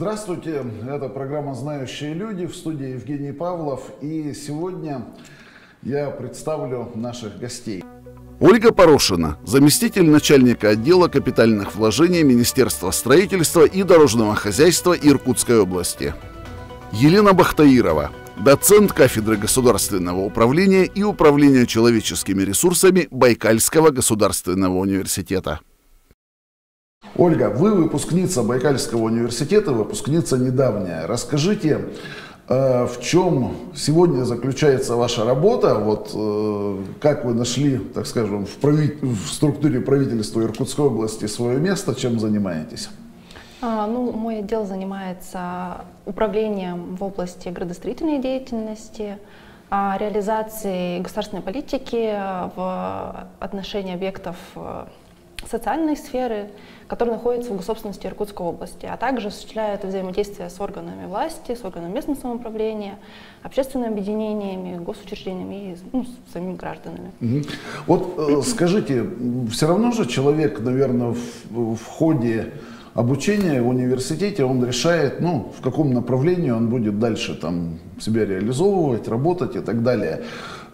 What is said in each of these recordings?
Здравствуйте, это программа «Знающие люди» в студии Евгений Павлов. И сегодня я представлю наших гостей. Ольга Порошина, заместитель начальника отдела капитальных вложений Министерства строительства и дорожного хозяйства Иркутской области. Елена Бахтаирова, доцент кафедры государственного управления и управления человеческими ресурсами Байкальского государственного университета. Ольга, вы выпускница Байкальского университета, выпускница недавняя. Расскажите, э, в чем сегодня заключается ваша работа? Вот э, как вы нашли, так скажем, в, прави... в структуре правительства Иркутской области свое место, чем занимаетесь? А, ну, мой отдел занимается управлением в области градостроительной деятельности, а, реализацией государственной политики в отношении объектов э, социальной сферы, которые находятся в собственности Иркутской области, а также осуществляет взаимодействие с органами власти, с органами местного самоуправления, общественными объединениями, госучреждениями и ну, с самими гражданами. Угу. Вот э, скажите, все равно же человек, наверное, в, в ходе обучения в университете он решает, ну, в каком направлении он будет дальше там себя реализовывать, работать и так далее.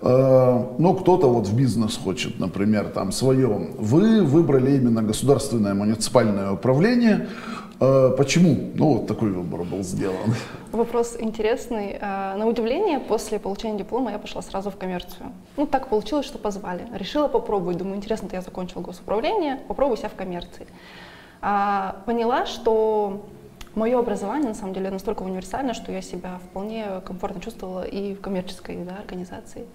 Э, ну, кто-то вот в бизнес хочет, например, там свое. Вы выбрали именно государственное муниципальное управление. Э, почему? Ну, вот такой выбор был сделан. Вопрос интересный. Э, на удивление, после получения диплома я пошла сразу в коммерцию. Ну, так получилось, что позвали. Решила попробовать. Думаю, интересно, я закончила госуправление, попробую себя в коммерции. Поняла, что Мое образование, на самом деле, настолько универсально, что я себя вполне комфортно чувствовала и в коммерческой да, организации.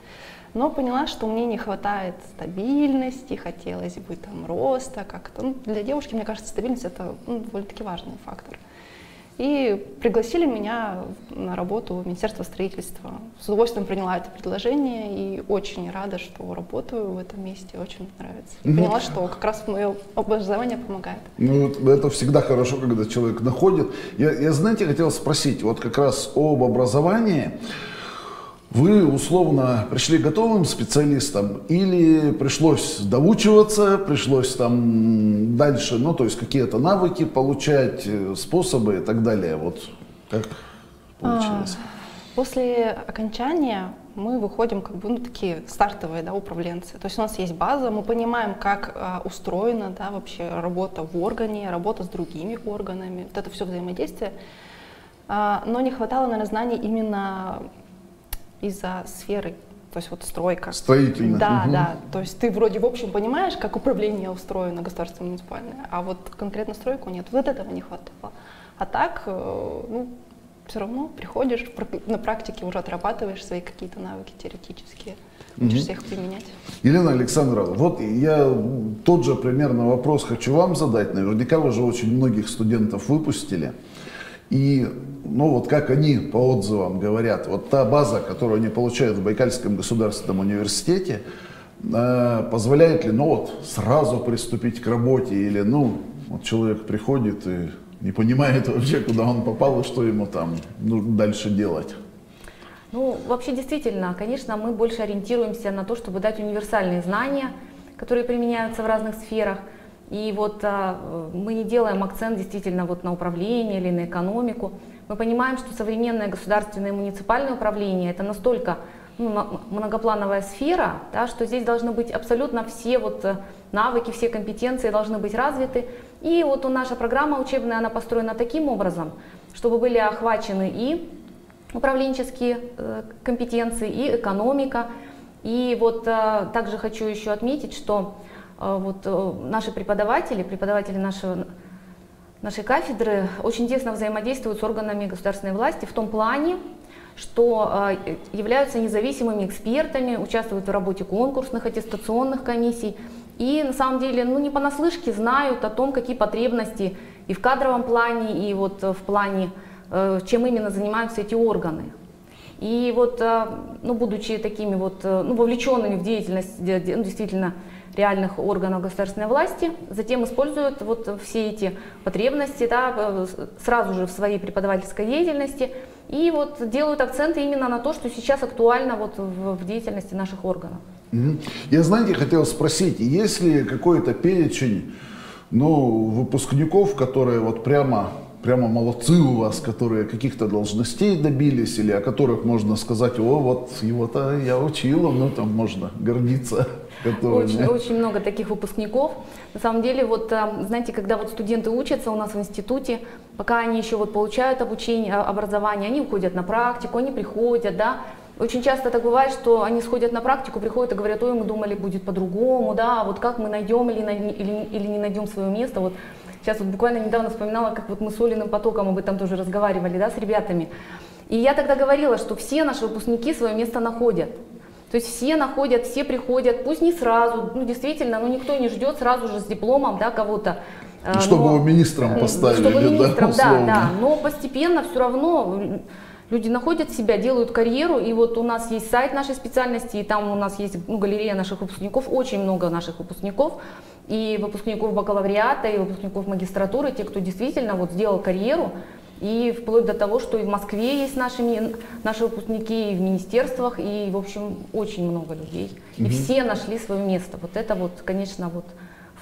Но поняла, что мне не хватает стабильности, хотелось бы там роста как-то. Ну, для девушки, мне кажется, стабильность это ну, довольно-таки важный фактор. И пригласили меня на работу в Министерство строительства. С удовольствием приняла это предложение и очень рада, что работаю в этом месте, очень нравится. И поняла, что как раз мое образование помогает. Ну, это всегда хорошо, когда человек находит. Я, я знаете, хотел спросить, вот как раз об образовании. Вы условно пришли готовым специалистом или пришлось доучиваться, пришлось там дальше, ну то есть какие-то навыки получать, э, способы и так далее. Вот как получилось? А, после окончания мы выходим как бы ну, такие стартовые да, управленцы. То есть у нас есть база, мы понимаем, как а, устроена да, вообще работа в органе, работа с другими органами, вот это все взаимодействие. А, но не хватало, наверное, знаний именно из-за сферы, то есть вот стройка. Строительная. Да, угу. да. То есть ты вроде в общем понимаешь, как управление устроено государственное муниципальное, а вот конкретно стройку нет. Вот этого не хватало. А так, э, ну, все равно приходишь, на практике уже отрабатываешь свои какие-то навыки теоретические, учишься угу. их применять. Елена Александровна, вот я тот же примерно вопрос хочу вам задать. Наверняка вы же очень многих студентов выпустили. И, ну вот как они по отзывам говорят, вот та база, которую они получают в Байкальском государственном университете, э, позволяет ли, ну вот, сразу приступить к работе, или, ну, вот человек приходит и не понимает вообще, куда он попал и что ему там ну, дальше делать. Ну, вообще действительно, конечно, мы больше ориентируемся на то, чтобы дать универсальные знания, которые применяются в разных сферах – и вот а, мы не делаем акцент действительно вот на управление или на экономику. Мы понимаем, что современное государственное и муниципальное управление это настолько ну, многоплановая сфера, да, что здесь должны быть абсолютно все вот э, навыки, все компетенции должны быть развиты. И вот наша программа учебная, она построена таким образом, чтобы были охвачены и управленческие э, компетенции, и экономика. И вот э, также хочу еще отметить, что а, вот э, наши преподаватели, преподаватели нашего, нашей кафедры очень тесно взаимодействуют с органами государственной власти в том плане, что а, являются независимыми экспертами, участвуют в работе конкурсных аттестационных комиссий и на самом деле ну, не понаслышке знают о том, какие потребности и в кадровом плане, и вот в плане, э, чем именно занимаются эти органы. И вот, а, ну, будучи такими вот, э, ну, вовлеченными в деятельность, ну, действительно, реальных органов государственной власти, затем используют вот все эти потребности да, сразу же в своей преподавательской деятельности и вот делают акценты именно на то, что сейчас актуально вот в, в деятельности наших органов. Я, знаете, хотел спросить, есть ли какой-то перечень ну, выпускников, которые вот прямо прямо молодцы у вас, которые каких-то должностей добились, или о которых можно сказать, о, вот его-то я учила, ну там можно гордиться. Очень, очень много таких выпускников. На самом деле, вот, э, знаете, когда вот студенты учатся у нас в институте, пока они еще вот получают обучение, образование, они уходят на практику, они приходят, да, очень часто так бывает, что они сходят на практику, приходят и говорят, ой, мы думали, будет по-другому, да, вот как мы найдем или, или, или не найдем свое место. Вот сейчас вот буквально недавно вспоминала, как вот мы с Олиным потоком об этом тоже разговаривали, да, с ребятами. И я тогда говорила, что все наши выпускники свое место находят. То есть все находят, все приходят, пусть не сразу, ну действительно, ну никто не ждет сразу же с дипломом, да, кого-то. А, чтобы но, его министром поставили, чтобы министром, да, да, да, но постепенно все равно люди находят себя, делают карьеру, и вот у нас есть сайт нашей специальности, и там у нас есть ну, галерея наших выпускников, очень много наших выпускников, и выпускников бакалавриата, и выпускников магистратуры, те, кто действительно вот сделал карьеру, и вплоть до того, что и в Москве есть наши, наши выпускники, и в министерствах, и, в общем, очень много людей. И угу. все нашли свое место. Вот это вот, конечно, вот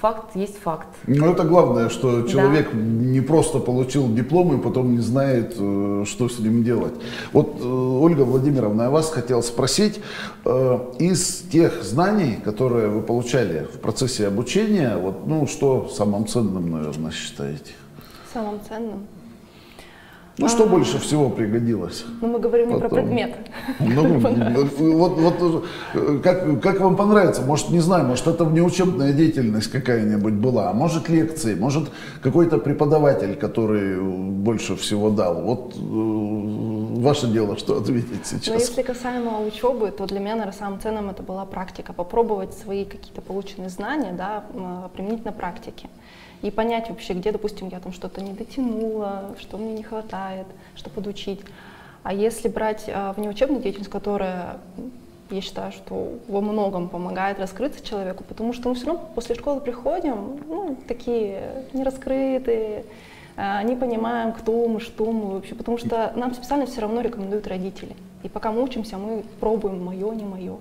факт есть факт. Ну, это главное, что человек да. не просто получил диплом и потом не знает, э, что с ним делать. Вот, э, Ольга Владимировна, я вас хотел спросить, э, из тех знаний, которые вы получали в процессе обучения, вот, ну, что самым ценным, наверное, считаете? Самым ценным? Ну, что больше всего пригодилось? Ну, мы говорим не про предмет. Ну, вот, вот как, как вам понравится? Может, не знаю, может, это внеучебная деятельность какая-нибудь была, а может, лекции, может, какой-то преподаватель, который больше всего дал. Вот э, ваше дело, что ответить сейчас. Но если касаемо учебы, то для меня, наверное, самым ценным это была практика. Попробовать свои какие-то полученные знания, да, применить на практике и понять вообще, где, допустим, я там что-то не дотянула, что мне не хватает, что подучить. А если брать а, внеучебную деятельность, которая, я считаю, что во многом помогает раскрыться человеку, потому что мы все равно после школы приходим, ну, такие нераскрытые, а, не понимаем, кто мы, что мы вообще, потому что нам специально все равно рекомендуют родители. И пока мы учимся, мы пробуем мое, не мое.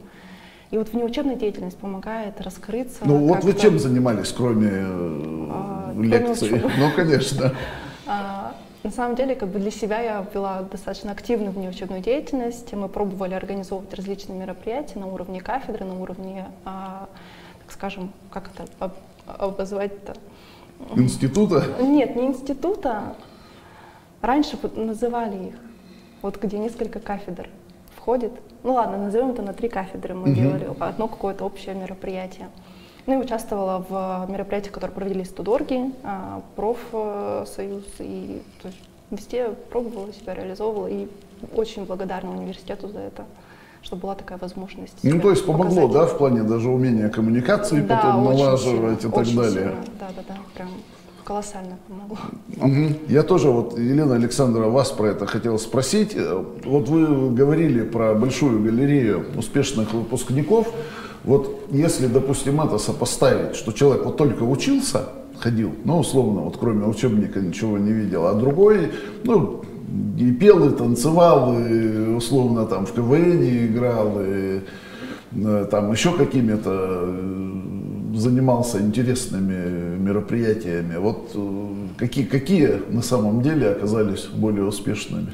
И вот внеучебная деятельность помогает раскрыться. Ну вот вы чем занимались, кроме а, лекций? Кроме ну, конечно. А, на самом деле, как бы для себя я вела достаточно активную внеучебную деятельность. Мы пробовали организовывать различные мероприятия на уровне кафедры, на уровне, а, так скажем, как это обозвать-то? Института? Нет, не института. Раньше называли их, вот где несколько кафедр входит. Ну ладно, назовем это на три кафедры мы угу. делали, одно какое-то общее мероприятие. Ну и участвовала в мероприятиях, которые провели студорги, а, профсоюз, и то есть, везде пробовала себя, реализовывала, и очень благодарна университету за это что была такая возможность. Ну, то есть помогло, показать. да, в плане даже умения коммуникации да, потом налаживать сильно, и так далее. Сильно. Да, да, да, прям колоссально помогло. Угу. Я тоже, вот, Елена Александровна, вас про это хотел спросить. Вот вы говорили про большую галерею успешных выпускников. Вот если, допустим, это сопоставить, что человек вот только учился, ходил, ну, условно, вот кроме учебника ничего не видел, а другой, ну, и пел, и танцевал, и условно там в КВН играл, и э, там еще какими-то э, занимался интересными мероприятиями. Вот э, какие, какие на самом деле оказались более успешными?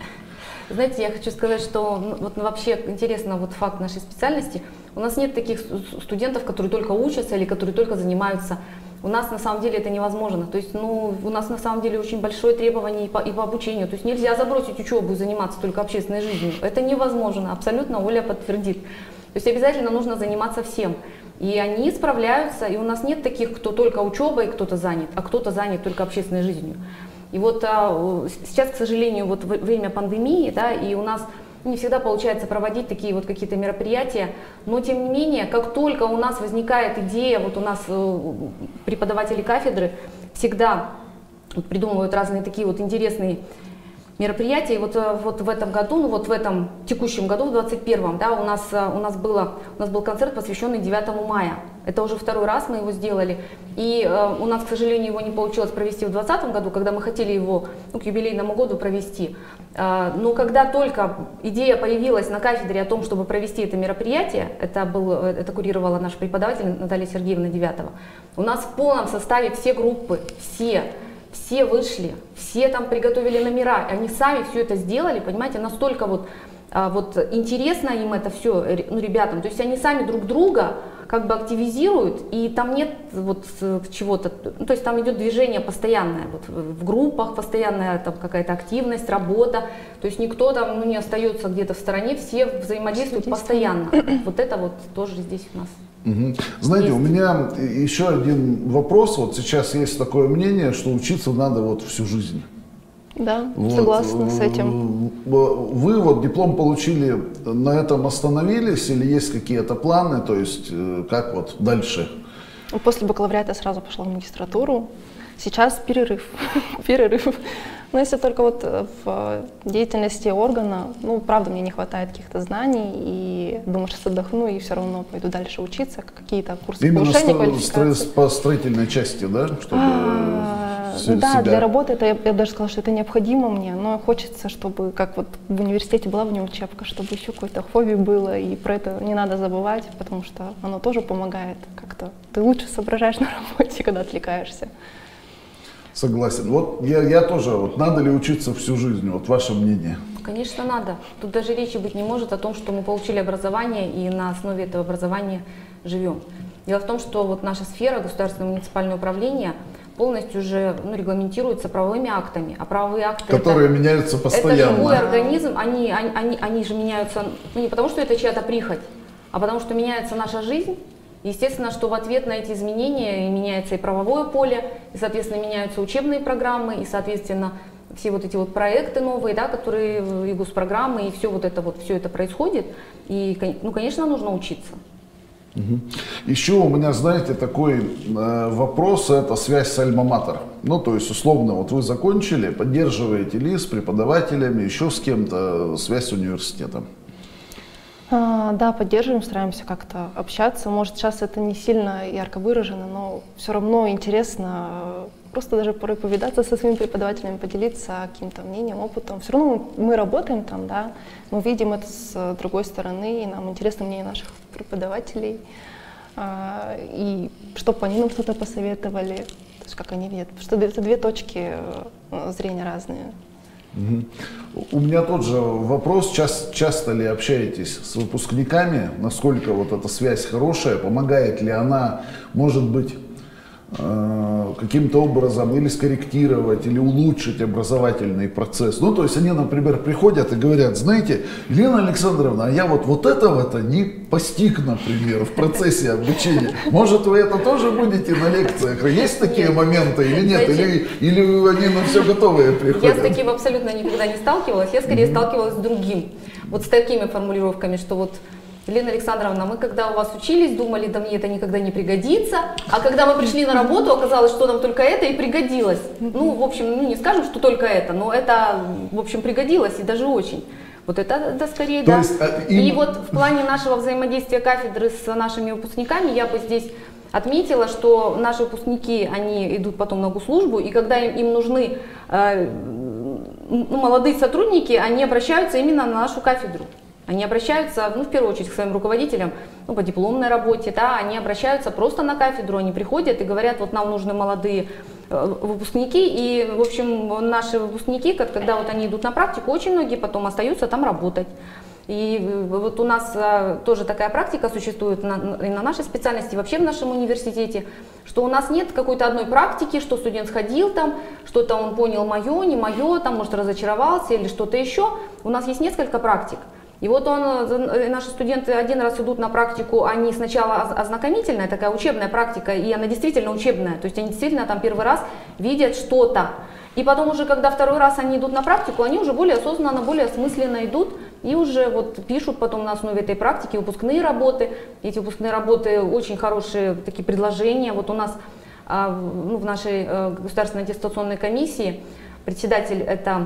Знаете, я хочу сказать, что ну, вот вообще интересно вот факт нашей специальности. У нас нет таких студентов, которые только учатся или которые только занимаются. У нас на самом деле это невозможно. То есть, ну, у нас на самом деле очень большое требование и по, и по обучению. То есть нельзя забросить учебу и заниматься только общественной жизнью. Это невозможно. Абсолютно Оля подтвердит. То есть обязательно нужно заниматься всем. И они справляются, и у нас нет таких, кто только учебой кто-то занят, а кто-то занят только общественной жизнью. И вот а, сейчас, к сожалению, вот время пандемии, да, и у нас не всегда получается проводить такие вот какие-то мероприятия, но тем не менее, как только у нас возникает идея, вот у нас э, преподаватели кафедры всегда придумывают разные такие вот интересные мероприятий. Вот, э, вот в этом году, ну вот в этом текущем году, в 21-м, да, у нас, э, у, нас было, у нас был концерт, посвященный 9 мая. Это уже второй раз мы его сделали. И э, у нас, к сожалению, его не получилось провести в 2020 году, когда мы хотели его ну, к юбилейному году провести. Э, но когда только идея появилась на кафедре о том, чтобы провести это мероприятие, это, был, э, это курировала наш преподаватель Наталья Сергеевна Девятова, у нас в полном составе все группы, все, все вышли, все там приготовили номера, они сами все это сделали, понимаете, настолько вот, а, вот интересно им это все, ну, ребятам, то есть они сами друг друга как бы активизируют, и там нет вот чего-то, ну, то есть там идет движение постоянное, вот в группах постоянная там какая-то активность, работа, то есть никто там ну, не остается где-то в стороне, все взаимодействуют постоянно. Вот это вот тоже здесь у нас. Угу. Знаете, есть. у меня еще один вопрос. Вот сейчас есть такое мнение, что учиться надо вот всю жизнь. Да, вот. согласна с этим. Вы вот диплом получили, на этом остановились или есть какие-то планы, то есть э, как вот дальше? После бакалавриата сразу пошла в магистратуру. Сейчас перерыв. перерыв. Но если только вот э, в деятельности органа, ну, правда, мне не хватает каких-то знаний, и думаю, что отдохну, и все равно пойду дальше учиться, какие-то курсы Именно повышения квалификации. по строительной части, да? Чтобы а, да, себя... для работы это, я, я даже сказала, что это необходимо мне, но хочется, чтобы, как вот в университете была внеучебка, чтобы еще какое-то хобби было, и про это не надо забывать, потому что оно тоже помогает как-то. Ты лучше соображаешь на работе, когда отвлекаешься. Согласен. Вот я, я тоже, вот надо ли учиться всю жизнь? Вот ваше мнение. Конечно, надо. Тут даже речи быть не может о том, что мы получили образование и на основе этого образования живем. Дело в том, что вот наша сфера, государственное муниципальное управление, полностью уже ну, регламентируется правовыми актами. А правовые акты которые это, меняются постоянно. Это живой организм, они, они, они, они же меняются ну, не потому, что это чья-то прихоть, а потому что меняется наша жизнь, Естественно, что в ответ на эти изменения меняется и правовое поле, и, соответственно, меняются учебные программы, и, соответственно, все вот эти вот проекты новые, да, которые и госпрограммы, и все вот это вот, все это происходит. И, ну, конечно, нужно учиться. Еще у меня, знаете, такой э, вопрос, это связь с альма-матер. Ну, то есть, условно, вот вы закончили, поддерживаете ли с преподавателями, еще с кем-то связь с университетом? А, да, поддерживаем, стараемся как-то общаться. Может, сейчас это не сильно ярко выражено, но все равно интересно э, просто даже порой повидаться со своими преподавателями, поделиться каким-то мнением, опытом. Все равно мы работаем там, да, мы видим это с другой стороны, и нам интересно мнение наших преподавателей. А, и чтобы они нам что-то посоветовали, то есть как они видят. Что это две точки э, зрения разные. У меня тот же вопрос, часто, часто ли общаетесь с выпускниками, насколько вот эта связь хорошая, помогает ли она, может быть, каким-то образом или скорректировать, или улучшить образовательный процесс. Ну, то есть они, например, приходят и говорят, знаете, Елена Александровна, а я вот, вот этого-то не постиг, например, в процессе обучения. Может, вы это тоже будете на лекциях? Есть такие нет. моменты или нет? Или, или они на все готовые приходят? Я с таким абсолютно никогда не сталкивалась. Я скорее mm-hmm. сталкивалась с другим. Вот с такими формулировками, что вот Елена Александровна, мы когда у вас учились, думали, да мне это никогда не пригодится, а когда мы пришли на работу, оказалось, что нам только это и пригодилось. Ну, в общем, ну, не скажем, что только это, но это, в общем, пригодилось и даже очень. Вот это, это скорее, То да. Есть, а, им... И вот в плане нашего взаимодействия кафедры с нашими выпускниками я бы здесь отметила, что наши выпускники, они идут потом на госслужбу, и когда им, им нужны э, ну, молодые сотрудники, они обращаются именно на нашу кафедру. Они обращаются, ну, в первую очередь, к своим руководителям ну, по дипломной работе, да, они обращаются просто на кафедру, они приходят и говорят, вот нам нужны молодые э, выпускники, и, в общем, наши выпускники, когда вот они идут на практику, очень многие потом остаются там работать. И э, вот у нас э, тоже такая практика существует и на нашей специальности, вообще в нашем университете, что у нас нет какой-то одной практики, что студент сходил там, что-то он понял мое, не мое, там, может, разочаровался или что-то еще. У нас есть несколько практик. И вот он, э, наши студенты один раз идут на практику, они сначала ознакомительная, такая учебная практика, и она действительно учебная, то есть они действительно там первый раз видят что-то. И потом уже, когда второй раз они идут на практику, они уже более осознанно, более осмысленно идут и уже вот пишут потом на основе этой практики выпускные работы. Эти выпускные работы очень хорошие такие предложения. Вот у нас а, ну, в нашей э, государственной аттестационной комиссии председатель это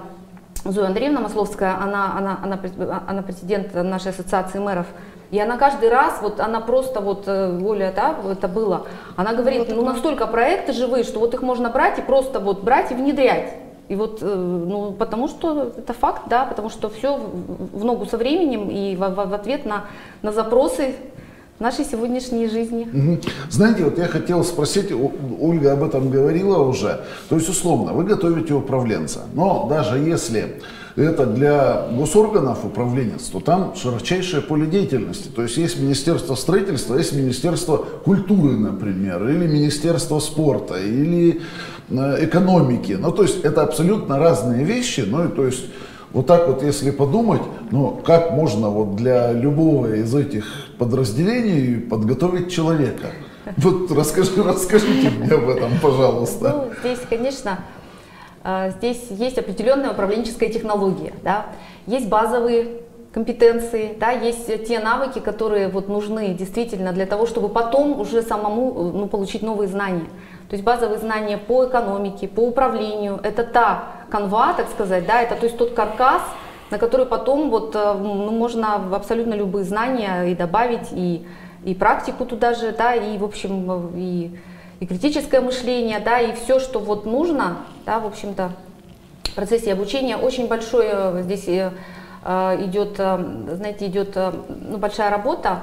Зоя Андреевна Масловская, она, она, она, она президент нашей ассоциации мэров, и она каждый раз, вот она просто, вот э, Оля, да, это было, она говорит, ну настолько проекты живые, что вот их можно брать и просто вот брать и внедрять. И вот, э, ну, потому что это факт, да, потому что все в ногу со временем и в, в, в ответ на, на запросы нашей сегодняшней жизни. Знаете, вот я хотел спросить, Ольга об этом говорила уже, то есть условно, вы готовите управленца, но даже если это для госорганов управленец, то там широчайшее поле деятельности. То есть есть Министерство строительства, есть Министерство культуры, например, или Министерство спорта, или э, экономики. Ну, то есть это абсолютно разные вещи. Ну, и то есть вот так вот, если подумать, ну, как можно вот для любого из этих подразделений подготовить человека? Вот расскажи, расскажите мне об этом, пожалуйста. Ну, здесь, конечно, а, здесь есть определенная управленческая технология, да, есть базовые компетенции, да, есть те навыки, которые вот нужны действительно для того, чтобы потом уже самому ну, получить новые знания. То есть базовые знания по экономике, по управлению, это та канва, так сказать, да, это то есть тот каркас, на который потом вот, э, ну, можно абсолютно любые знания и добавить, и, и практику туда же, да, и, в общем, и и критическое мышление, да, и все, что вот нужно, да, в общем-то, в процессе обучения очень большое э, здесь э, э, идет, знаете, идет ну, большая работа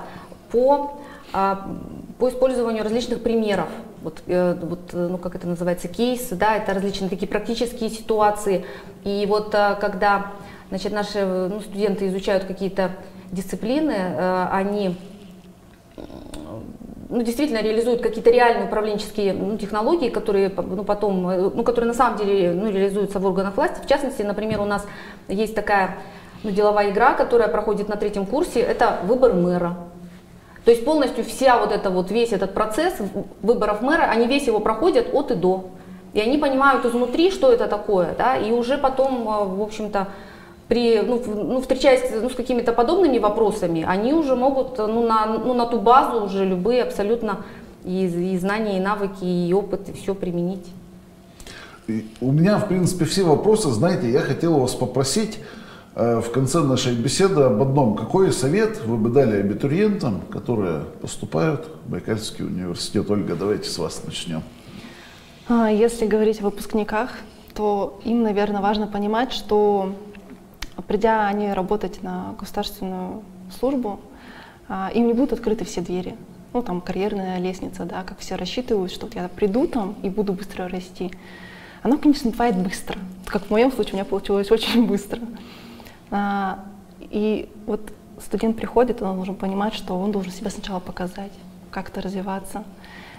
по, по использованию различных примеров. Вот, вот, ну, как это называется, кейсы, да, это различные такие практические ситуации. И вот когда значит, наши ну, студенты изучают какие-то дисциплины, они ну, действительно реализуют какие-то реальные управленческие ну, технологии, которые, ну, потом, э, ну, которые на самом деле ну, реализуются в органах власти. В частности, например, у нас есть такая ну, деловая игра, которая проходит на третьем курсе, это выбор мэра. То есть полностью вся вот это вот, весь этот процесс выборов мэра, они весь его проходят от и до. И они понимают изнутри, что это такое, да, и уже потом, э, в общем-то, при, ну, ну, встречаясь ну, с какими-то подобными вопросами, они уже могут ну, на, ну, на ту базу уже любые абсолютно и, и знания, и навыки, и опыт, и все применить. У меня, в принципе, все вопросы, знаете, я хотел вас попросить э, в конце нашей беседы об одном. Какой совет вы бы дали абитуриентам, которые поступают в Байкальский университет? Ольга, давайте с вас начнем. А, если говорить о выпускниках, то им, наверное, важно понимать, что придя они работать на государственную службу, а, им не будут открыты все двери. Ну, там, карьерная лестница, да, как все рассчитывают, что вот я приду там и буду быстро расти. Оно, конечно, бывает быстро. Как в моем случае у меня получилось очень быстро. А, и вот студент приходит, он должен понимать, что он должен себя сначала показать, как-то развиваться.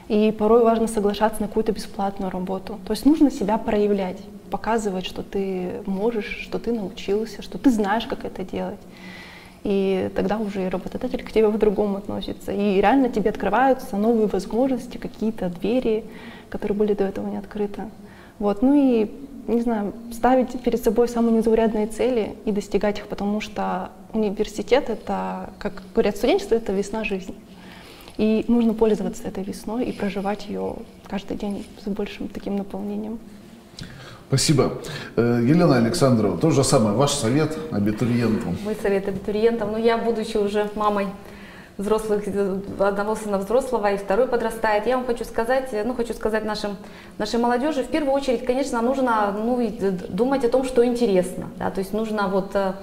И порой важно соглашаться на какую-то бесплатную работу. То есть нужно себя проявлять показывать, что ты можешь, что ты научился, что ты знаешь, как это делать. И тогда уже и работодатель к тебе по-другому относится. И реально тебе открываются новые возможности, какие-то двери, которые были до этого не открыты. Вот. Ну и, не знаю, ставить перед собой самые незаурядные цели и достигать их, потому что университет — это, как говорят студенчество, это весна жизни. И нужно пользоваться этой весной и проживать ее каждый день с большим таким наполнением. Спасибо. Э, Елена Александрова, то же самое, ваш совет абитуриентам. Мой совет абитуриентам, ну я, будучи уже мамой взрослых, одного сына взрослого и второй подрастает, я вам хочу сказать, ну хочу сказать нашим, нашей молодежи, в первую очередь, конечно, нужно ну, думать о том, что интересно, да, то есть нужно вот, э,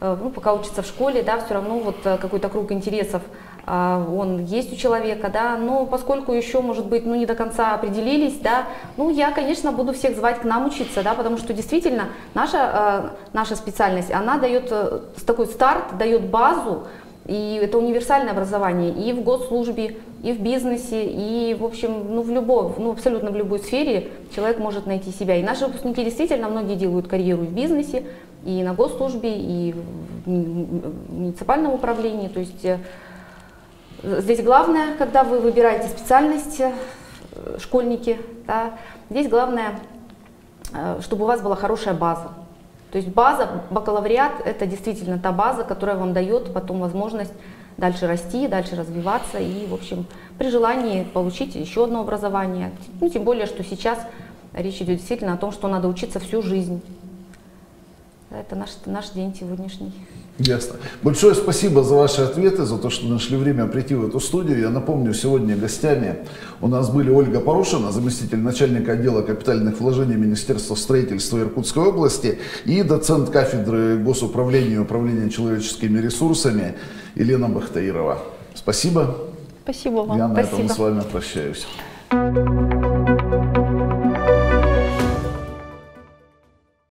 э, ну, пока учится в школе, да, все равно вот какой-то круг интересов а, он есть у человека, да, но поскольку еще, может быть, ну не до конца определились, да, ну я, конечно, буду всех звать к нам учиться, да, потому что действительно наша, наша специальность, она дает э, такой старт, дает базу, и это универсальное образование и в госслужбе, и в бизнесе, и, в общем, ну, в любой, ну, абсолютно в любой сфере человек может найти себя. И наши выпускники действительно многие делают карьеру в бизнесе, и на госслужбе, и в муниципальном управлении. То есть э, Здесь главное, когда вы выбираете специальность, э, школьники, да, здесь главное, э, чтобы у вас была хорошая база. То есть база, бакалавриат – это действительно та база, которая вам дает потом возможность дальше расти, дальше развиваться и, в общем, при желании получить еще одно образование. Ну, тем более, что сейчас речь идет действительно о том, что надо учиться всю жизнь. Это наш, наш день сегодняшний. Ясно. Большое спасибо за ваши ответы, за то, что нашли время прийти в эту студию. Я напомню, сегодня гостями у нас были Ольга Порошина, заместитель начальника отдела капитальных вложений Министерства строительства Иркутской области и доцент кафедры госуправления и управления человеческими ресурсами Елена Бахтаирова. Спасибо. Спасибо вам. Я на этом Спасибо. с вами прощаюсь.